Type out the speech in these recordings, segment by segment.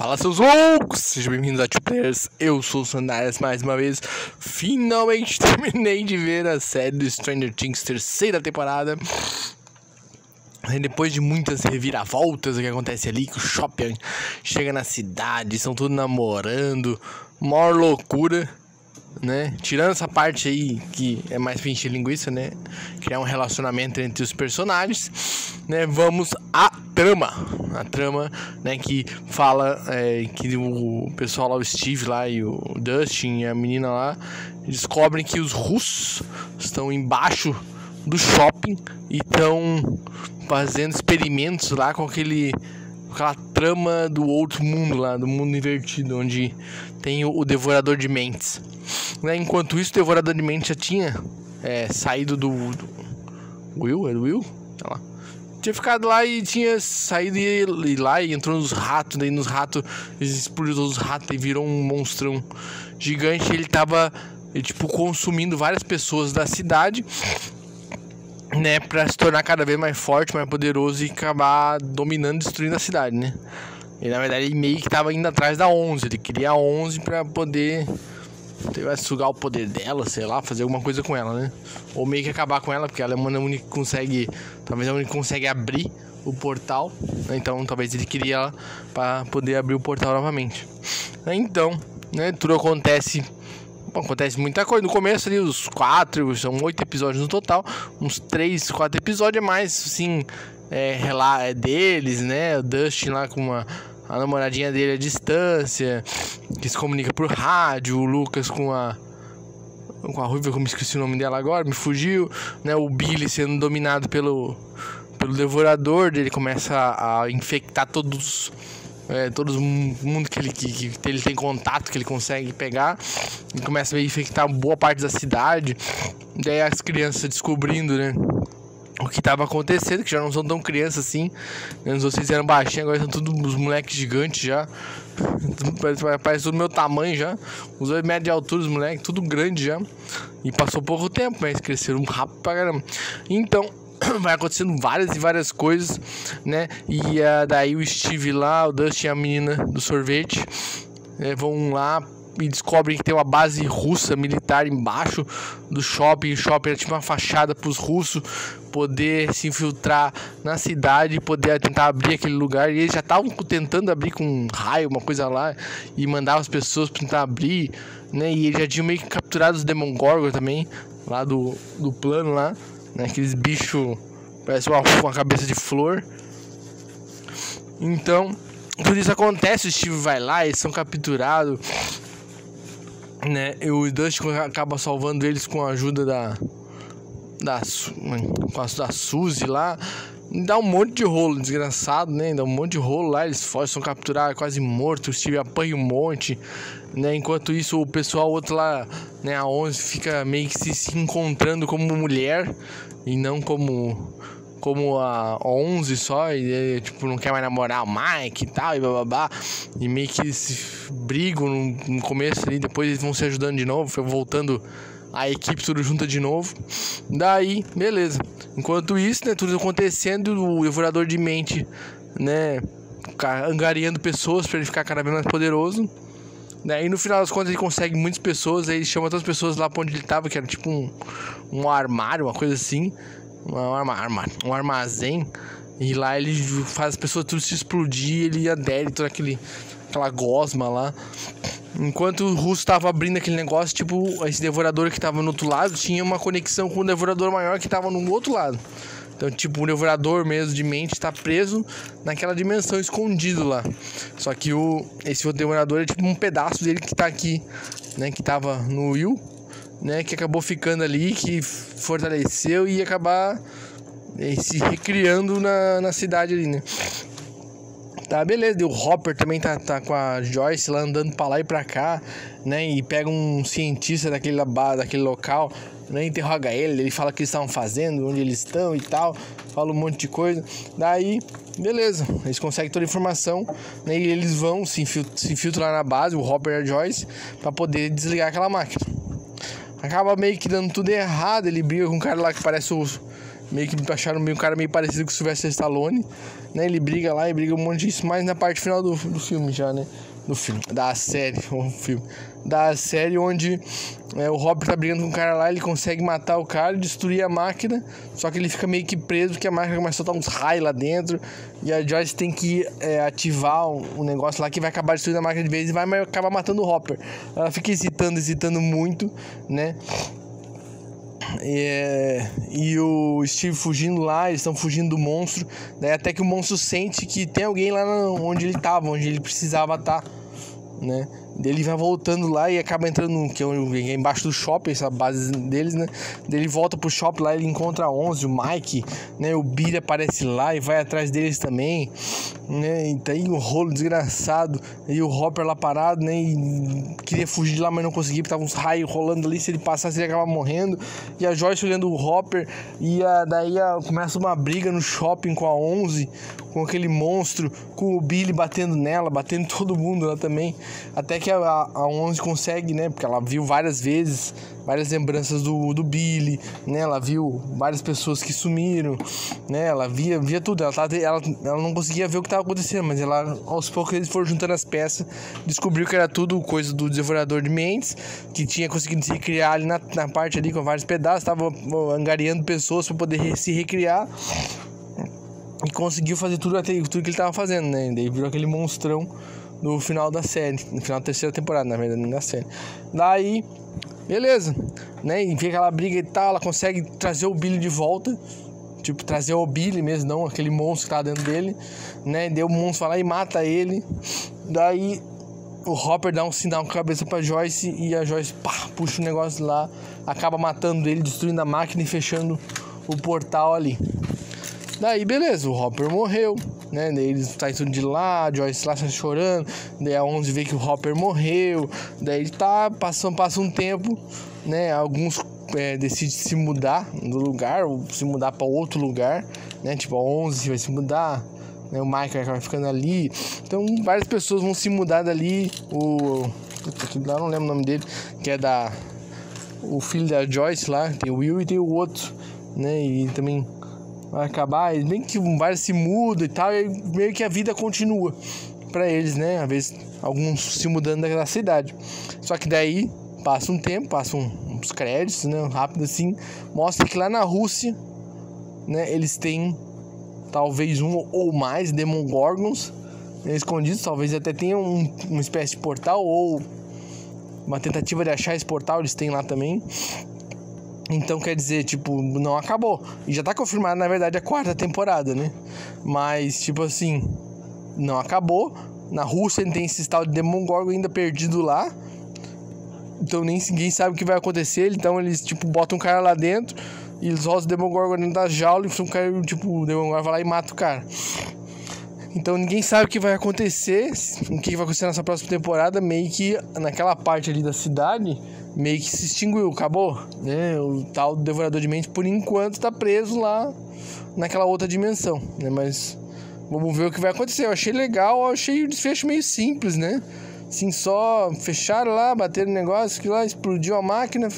Fala seus loucos! Sejam bem-vindos a Two Players, eu sou o Sandares mais uma vez. Finalmente terminei de ver a série do Stranger Things terceira temporada. Depois de muitas reviravoltas que acontece ali, que o shopping chega na cidade, estão todos namorando, maior loucura né? Tirando essa parte aí que é mais pra encher linguiça, né? Criar um relacionamento entre os personagens, né? Vamos à trama. A trama, né? Que fala é, que o pessoal lá, o Steve lá e o Dustin e a menina lá descobrem que os russos estão embaixo do shopping e estão fazendo experimentos lá com aquele aquela trama do outro mundo lá, do mundo invertido, onde tem o, o Devorador de Mentes. Né? Enquanto isso, o Devorador de Mentes já tinha é, saído do, do, Will? É do Will? Tá lá. Tinha ficado lá e tinha saído e, e lá e entrou nos ratos, daí nos ratos, explodiu todos os ratos e virou um monstrão gigante. Ele tava, tipo, consumindo várias pessoas da cidade né, para se tornar cada vez mais forte, mais poderoso e acabar dominando, destruindo a cidade, né? E na verdade ele meio que tava indo atrás da 11, ele queria a 11 para poder vai sugar o poder dela, sei lá, fazer alguma coisa com ela, né? Ou meio que acabar com ela, porque ela é a única que consegue, talvez a única que consegue abrir o portal, né? então talvez ele queria ela para poder abrir o portal novamente. Então, né, tudo acontece Bom, acontece muita coisa. No começo ali, os quatro, são oito episódios no total. Uns três, quatro episódios mais, assim, é, é deles, né? O Dustin lá com uma, a namoradinha dele à distância, que se comunica por rádio. O Lucas com a com a ruiva, como esqueci o nome dela agora, me fugiu, né? O Billy sendo dominado pelo pelo devorador, ele começa a, infectar todos é, todo mundo que ele, que, que, ele tem contato, que ele consegue pegar, e começa a infectar boa parte da cidade. Daí as crianças descobrindo, né? O que estava acontecendo, que já não são tão crianças assim. Né, os vocês eram baixinhos, agora são todos os moleques gigantes já. Parece, parece tudo meu tamanho já. Os dois metros de altura, os moleques, tudo grande já. E passou pouco tempo, mas cresceram rápido pra caramba. Então, vai acontecendo várias e várias coisas, né? E uh, daí o Steve lá, o Dustin e a menina do sorvete né, vão lá e descobrem que tem uma base russa militar embaixo do shopping. O shopping é tipo uma fachada para os russos poder se infiltrar na cidade poder tentar abrir aquele lugar. E eles já estavam tentando abrir com um raio, uma coisa lá, e mandar as pessoas para tentar abrir, né? E eles já tinham meio que capturado os Demogorgon também, lá do, do plano lá né? Aqueles bichos parece uma, uma cabeça de flor. Então, tudo isso acontece, o Steve vai lá, eles são capturados, né? E o Dust acaba salvando eles com a ajuda da da com a da Suzy lá. Dá um monte de rolo, desgraçado, né? Dá um monte de rolo lá, eles fogem, são capturados, quase mortos. O Steve apanha um monte, né? Enquanto isso, o pessoal, outro lá, né? A 11 fica meio que se, se encontrando como mulher e não como como a 11 só, e tipo, não quer mais namorar o Mike e tal, e bababá, e meio que se brigam no, no começo ali, depois eles vão se ajudando de novo, voltando a equipe tudo junta de novo. Daí, beleza. Enquanto isso, né, tudo acontecendo, o devorador de mente, né, angariando pessoas para ele ficar cada vez mais poderoso. Né? E no final das contas ele consegue muitas pessoas, aí ele chama todas as pessoas lá pra onde ele tava, que era tipo um, um armário, uma coisa assim. Um, armário, um armazém. E lá ele faz as pessoas tudo se explodir, ele adere toda aquele, aquela gosma lá. Enquanto o russo tava abrindo aquele negócio, tipo, esse devorador que tava no outro lado tinha uma conexão com o devorador maior que tava no outro lado. Então, tipo, o devorador mesmo de mente está preso naquela dimensão escondido lá. Só que o esse outro devorador é tipo um pedaço dele que está aqui, né, que tava no Will, né, que acabou ficando ali, que fortaleceu e acabar eh, se recriando na, na cidade ali, né? Tá, beleza. E o Hopper também tá, tá com a Joyce lá andando pra lá e pra cá, né? E pega um cientista daquele, daquele local né, interroga ele, ele fala o que eles estavam fazendo, onde eles estão e tal, fala um monte de coisa. Daí, beleza, eles conseguem toda a informação né, e eles vão se, infiltrar, se infiltram lá na base, o Hopper e a Joyce, para poder desligar aquela máquina. Acaba meio que dando tudo errado, ele briga com um cara lá que parece o. Meio que acharam meio, um cara meio parecido com o Sylvester Stallone, né? Ele briga lá e briga um monte disso, mas na parte final do, do filme já, né? Do filme, da série, o filme. Da série onde é, o Robert tá brigando com o cara lá, ele consegue matar o cara, destruir a máquina, só que ele fica meio que preso porque a máquina começa a soltar uns raios lá dentro e a Joyce tem que é, ativar um, um, negócio lá que vai acabar destruindo a máquina de vez e vai acabar matando o Hopper. Ela fica hesitando, hesitando muito, né? É, e o Steve fugindo lá, eles estão fugindo do monstro. Daí até que o monstro sente que tem alguém lá onde ele estava, onde ele precisava estar, tá, né? Ele vai voltando lá e acaba entrando, que é embaixo do shopping, essa base deles, né? Ele volta pro shopping lá, ele encontra a 11, o Mike, né? O Billy aparece lá e vai atrás deles também, né? E tem um rolo desgraçado. E o Hopper lá parado, né? E queria fugir de lá, mas não conseguia, porque tava uns raios rolando ali. Se ele passasse, ele acaba morrendo. E a Joyce olhando o Hopper. E a, daí a, começa uma briga no shopping com a 11, com aquele monstro, com o Billy batendo nela, batendo todo mundo lá também. Até que a, a 11 consegue, né? Porque ela viu várias vezes, várias lembranças do, do Billy, né? Ela viu várias pessoas que sumiram, né? Ela via, via tudo. Ela, tava, ela, ela não conseguia ver o que estava acontecendo, mas ela, aos poucos, eles foram juntando as peças, descobriu que era tudo coisa do devorador de mentes, que tinha conseguido se recriar ali na, na parte ali com vários pedaços, estava angariando pessoas para poder se recriar e conseguiu fazer tudo, tudo que ele estava fazendo, né? Daí virou aquele monstrão no final da série, no final da terceira temporada, na verdade, da série. Daí, beleza, né? E vê aquela briga e tal, ela consegue trazer o Billy de volta. Tipo, trazer o Billy mesmo, não aquele monstro que tá dentro dele, né? Deu o monstro lá e mata ele. Daí o Hopper dá um sinal com a cabeça pra Joyce e a Joyce pá, puxa o negócio lá, acaba matando ele, destruindo a máquina e fechando o portal ali. Daí, beleza, o Hopper morreu, né? Daí eles tudo de lá, Joyce lá chorando, daí a 11 vê que o Hopper morreu, daí ele tá, passa, passa um tempo, né? Alguns é, decidem se mudar do lugar, ou se mudar para outro lugar, né? Tipo, a 11 vai se mudar, né? O Michael vai ficando ali. Então, várias pessoas vão se mudar dali. O. Lá não lembro o nome dele, que é da. O filho da Joyce lá, tem o Will e tem o outro, né? E também vai acabar, bem que vários se mudam e tal, e meio que a vida continua para eles, né? Às vezes alguns se mudando daquela cidade. Só que daí passa um tempo, passa um, uns créditos, né? Rápido assim, mostra que lá na Rússia, né? Eles têm talvez um ou mais Demogorgons né, escondidos, talvez até tenham um, uma espécie de portal ou uma tentativa de achar esse portal, eles têm lá também. Então quer dizer, tipo, não acabou. E já tá confirmado, na verdade, a quarta temporada, né? Mas, tipo assim, não acabou. Na Rússia tem esse tal de Demogorgon ainda perdido lá. Então nem ninguém sabe o que vai acontecer. Então eles, tipo, botam um cara lá dentro. E eles roçam o Demogorgon dentro da jaula. E um cara, tipo, o Demogorgon vai lá e mata o cara. Então ninguém sabe o que vai acontecer. O que vai acontecer nessa próxima temporada. Meio que naquela parte ali da cidade meio que se extinguiu, acabou, né? O tal devorador de mentes por enquanto está preso lá naquela outra dimensão, né? Mas vamos ver o que vai acontecer. Eu achei legal, eu achei o desfecho meio simples, né? Assim, só fecharam lá, bateram o negócio, que lá explodiu a máquina,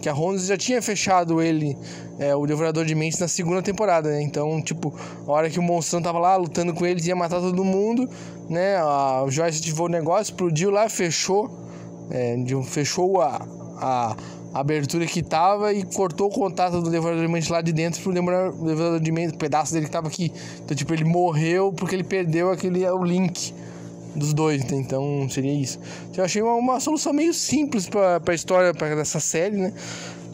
que a Ronda já tinha fechado ele, é, o Devorador de Mentes, na segunda temporada, né? Então, tipo, a hora que o monstrão tava lá lutando com eles, ia matar todo mundo, né? A Joyce ativou o negócio, explodiu lá, fechou é, fechou a, a abertura que tava e cortou o contato do devorador de mente lá de dentro pro devorador de mente, o pedaço dele que tava aqui. Então, tipo, ele morreu porque ele perdeu aquele o link dos dois, né? Então, seria isso. Eu achei uma, uma solução meio simples pra, pra história pra dessa série, né?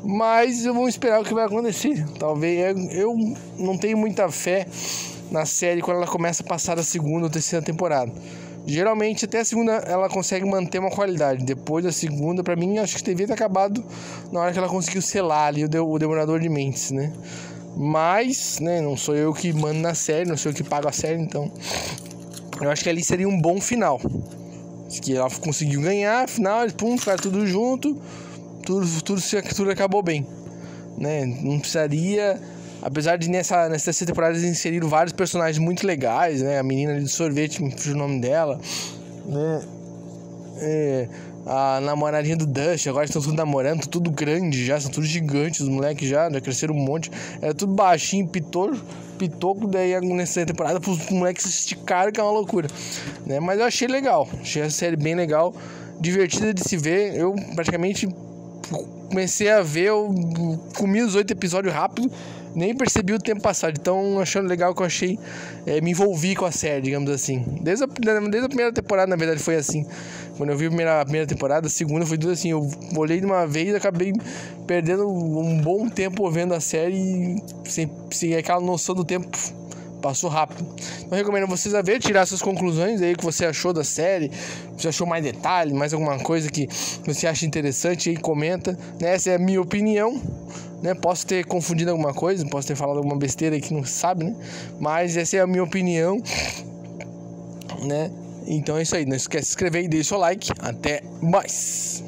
Mas eu vou esperar o que vai acontecer. Talvez eu não tenho muita fé na série quando ela começa a passar a segunda ou terceira temporada. Geralmente até a segunda ela consegue manter uma qualidade. Depois da segunda, para mim, acho que devia ter acabado na hora que ela conseguiu selar ali o, de, o Demorador de Mentes, né? Mas, né, não sou eu que mando na série, não sou eu que pago a série, então eu acho que ali seria um bom final. Que ela conseguiu ganhar, afinal, pum, ficaram tudo junto, tudo, tudo, tudo acabou bem. Né? Não precisaria Apesar de nessa, nessa temporada eles inseriram vários personagens muito legais, né? A menina ali do sorvete, me o nome dela, né? É, a namoradinha do Dust, agora estão tudo namorando, tudo grande já, são tudo gigantes, os moleques já, já cresceram um monte. Era tudo baixinho, pitor, pitoco, daí nessa temporada os moleques se esticaram, que é uma loucura. Né? Mas eu achei legal, achei a série bem legal, divertida de se ver. Eu praticamente comecei a ver, eu comi os oito episódios rápido nem percebi o tempo passar. Então, achando legal que eu achei, é, me envolvi com a série, digamos assim. Desde a, desde a primeira temporada, na verdade, foi assim. Quando eu vi a primeira, a primeira temporada, a segunda foi tudo assim. Eu olhei de uma vez e acabei perdendo um bom tempo vendo a série sem, sem aquela noção do tempo passou rápido. Então recomendo vocês a ver, tirar suas conclusões aí que você achou da série, você achou mais detalhe, mais alguma coisa que você acha interessante aí, comenta. Né? Essa é a minha opinião né? Posso ter confundido alguma coisa, posso ter falado alguma besteira que não sabe, né? Mas essa é a minha opinião, né? Então é isso aí. Não esquece de se inscrever e deixa o like. Até mais!